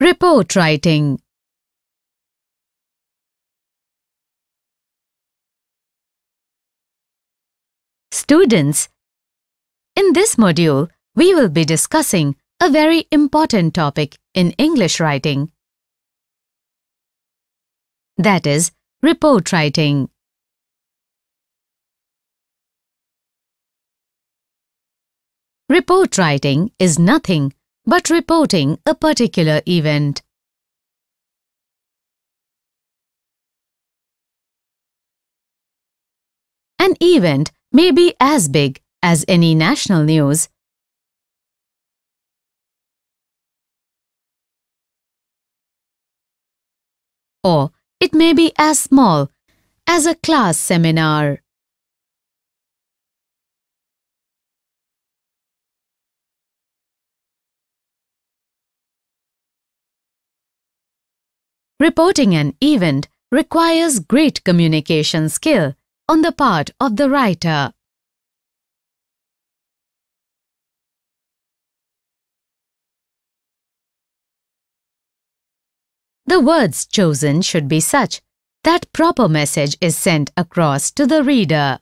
Report writing. Students, in this module, we will be discussing a very important topic in English writing. That is, report writing. Report writing is nothing but reporting a particular event. An event may be as big as any national news. Or it may be as small as a class seminar. Reporting an event requires great communication skill on the part of the writer. The words chosen should be such that proper message is sent across to the reader.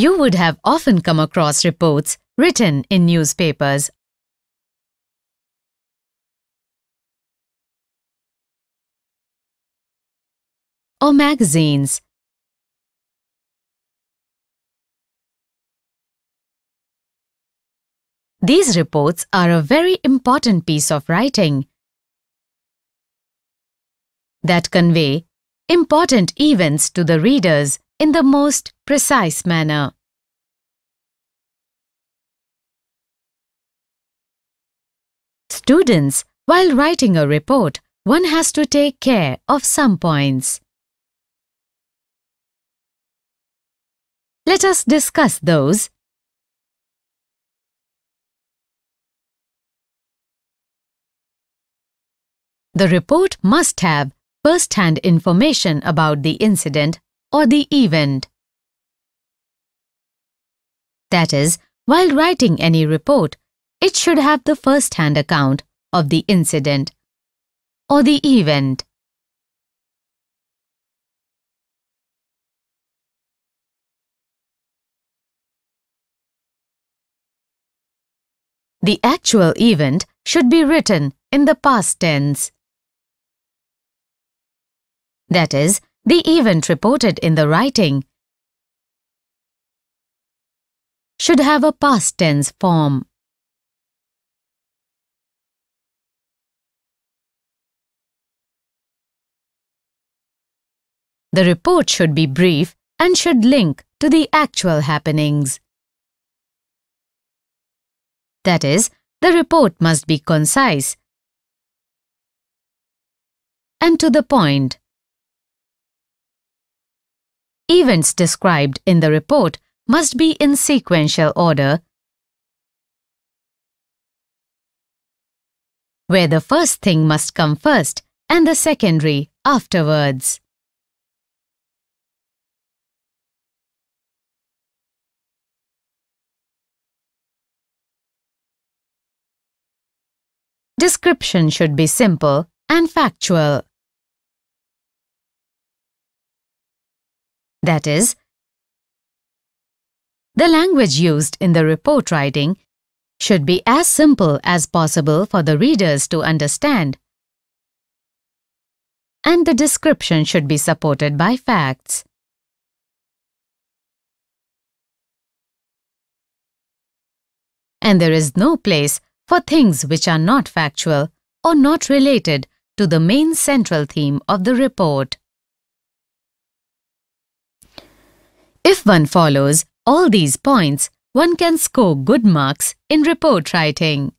You would have often come across reports written in newspapers or magazines. These reports are a very important piece of writing that convey important events to the readers in the most precise manner. Students, while writing a report, one has to take care of some points. Let us discuss those. The report must have first-hand information about the incident or the event. That is, while writing any report, it should have the first-hand account of the incident or the event. The actual event should be written in the past tense. That is, the event reported in the writing should have a past tense form. The report should be brief and should link to the actual happenings. That is, the report must be concise and to the point. Events described in the report must be in sequential order where the first thing must come first and the secondary afterwards. Description should be simple and factual. That is, the language used in the report writing should be as simple as possible for the readers to understand. And the description should be supported by facts. And there is no place for things which are not factual or not related to the main central theme of the report. If one follows all these points, one can score good marks in report writing.